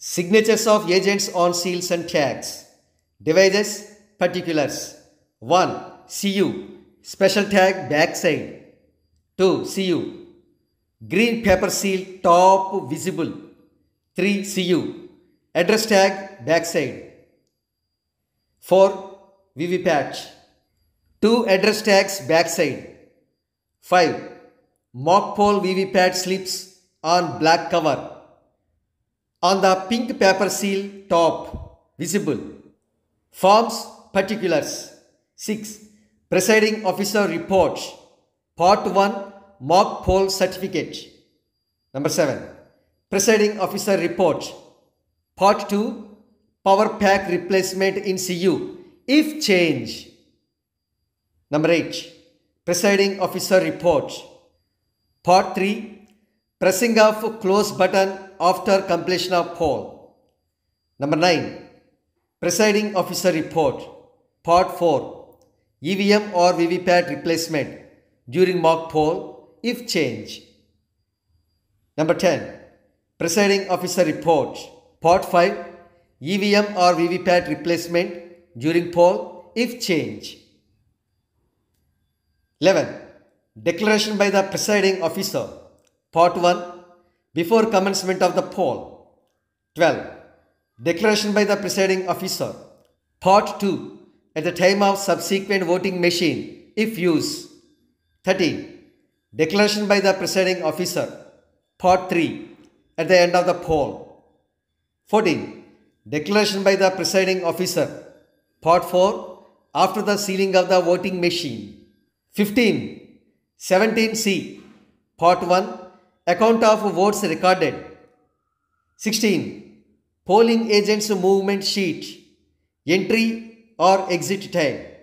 Signatures of agents on seals and tags. Devices, particulars. 1. CU. Special tag backside. 2. CU. Green paper seal top visible. 3. CU. Address tag backside. 4. VVPAT. 2 address tags backside. 5. Mock poll VVPAT slips on black cover. On the pink paper seal top visible. Forms particulars. 6. Presiding officer reports. Part 1 mock poll certificate. Number 7. Presiding officer report. Part 2 power pack replacement in CU if change. Number 8. Presiding officer report. Part 3 Pressing of close button after completion of poll. Number 9 Presiding officer report. Part 4 EVM or VVPAT replacement during mock poll if change. Number 10 Presiding officer report. Part 5 EVM or VVPAT replacement during poll if change. 11. Declaration by the presiding officer. Part 1. Before commencement of the poll. 12. Declaration by the presiding officer. Part 2. At the time of subsequent voting machine, if used. 13. Declaration by the presiding officer. Part 3. At the end of the poll. 14. Declaration by the presiding officer. Part 4. After the sealing of the voting machine. 15. 17c. Part 1. Account of votes recorded. 16. Polling agents movement sheet. Entry or exit time.